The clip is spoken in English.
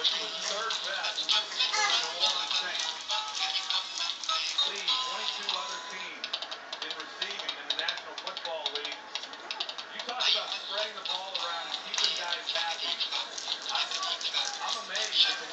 which the third best for the New Orleans Saints. Lead 22 other teams in receiving in the National Football League. You talk about spreading the ball around and keeping guys happy. I, I'm amazed at the